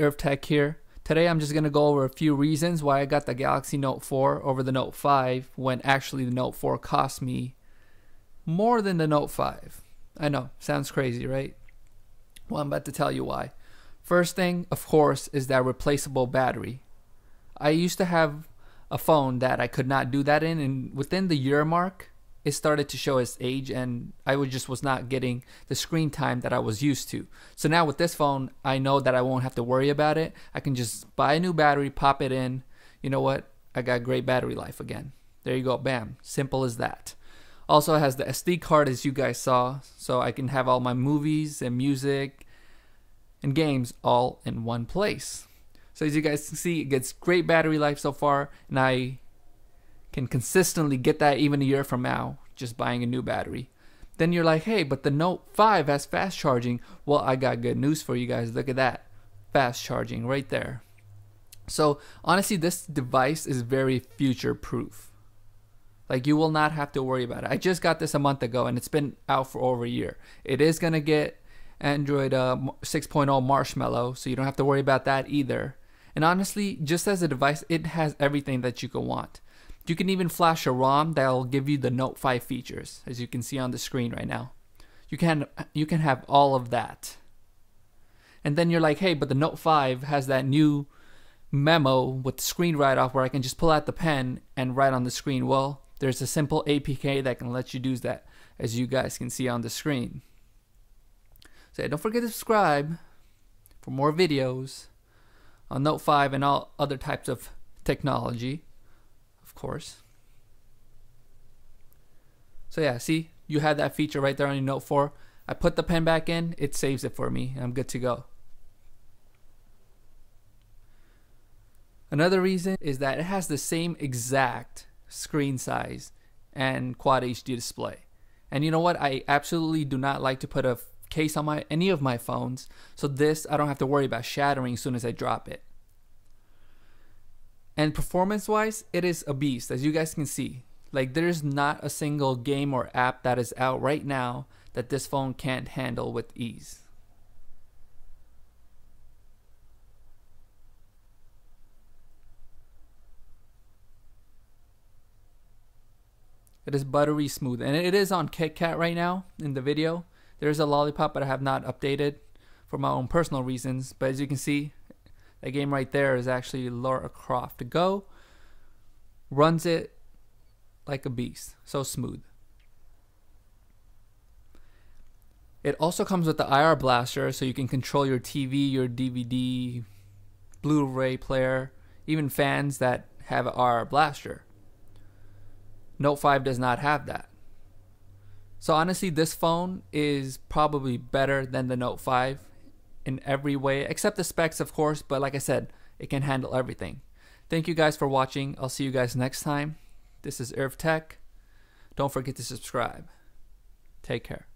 Irf Tech here. Today I'm just going to go over a few reasons why I got the Galaxy Note 4 over the Note 5 when actually the Note 4 cost me more than the Note 5. I know, sounds crazy, right? Well, I'm about to tell you why. First thing, of course, is that replaceable battery. I used to have a phone that I could not do that in, and within the year mark, it started to show its age, and I was just was not getting the screen time that I was used to. So now with this phone, I know that I won't have to worry about it. I can just buy a new battery, pop it in. You know what? I got great battery life again. There you go, bam. Simple as that. Also, it has the SD card as you guys saw, so I can have all my movies and music and games all in one place. So as you guys can see, it gets great battery life so far, and I can consistently get that even a year from now, just buying a new battery. Then you're like, hey, but the Note 5 has fast charging. Well, I got good news for you guys. Look at that. Fast charging right there. So honestly, this device is very future proof. Like you will not have to worry about it. I just got this a month ago and it's been out for over a year. It is going to get Android uh, 6.0 Marshmallow, so you don't have to worry about that either. And honestly, just as a device, it has everything that you could want. You can even flash a ROM that'll give you the Note 5 features, as you can see on the screen right now. You can you can have all of that. And then you're like, hey, but the Note 5 has that new memo with the screen write off where I can just pull out the pen and write on the screen. Well, there's a simple APK that can let you do that, as you guys can see on the screen. So don't forget to subscribe for more videos on Note 5 and all other types of technology, of course. So yeah, see, you have that feature right there on your Note 4. I put the pen back in, it saves it for me, and I'm good to go. Another reason is that it has the same exact screen size and quad HD display. And you know what? I absolutely do not like to put a case on my any of my phones. So this I don't have to worry about shattering as soon as I drop it. And performance wise, it is a beast as you guys can see. Like there's not a single game or app that is out right now that this phone can't handle with ease. It is buttery smooth and it is on KitKat right now in the video. There's a lollipop, but I have not updated for my own personal reasons. But as you can see, that game right there is actually Lara Croft. Go runs it like a beast, so smooth. It also comes with the IR blaster, so you can control your TV, your DVD, Blu-ray player, even fans that have an IR blaster. Note 5 does not have that. So honestly, this phone is probably better than the Note 5 in every way, except the specs, of course. But like I said, it can handle everything. Thank you guys for watching. I'll see you guys next time. This is Irf Tech. Don't forget to subscribe. Take care.